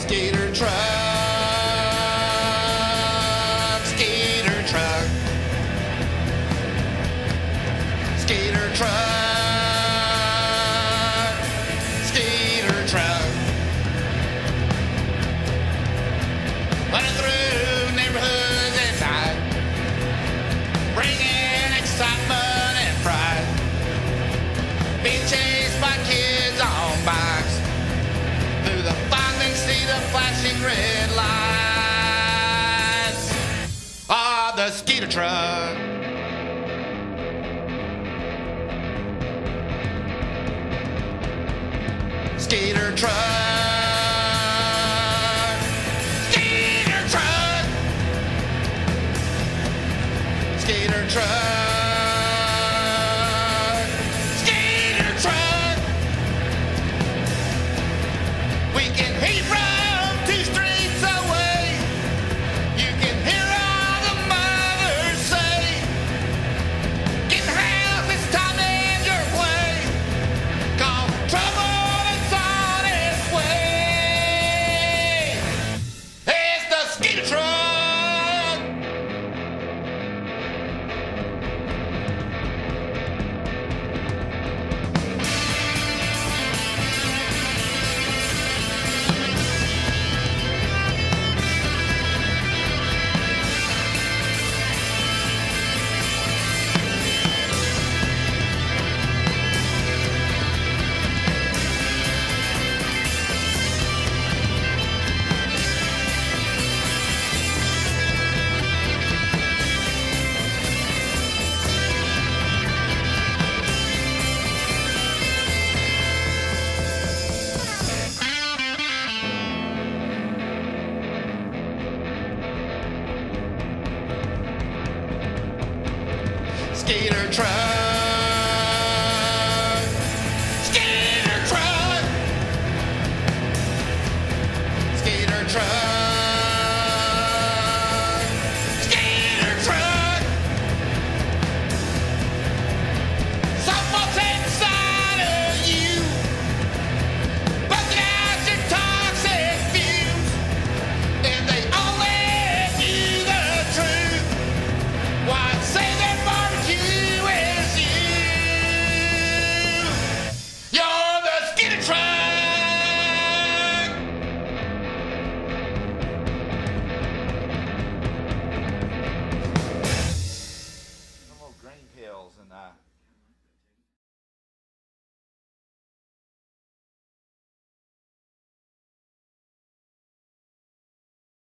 skater tribe. red lights are the skeeter truck. Skeeter truck. Skeeter truck. Skeeter truck. Skeeter truck. We can He runs! Skeeter Truck. skeeter Truck. skeeter Truck.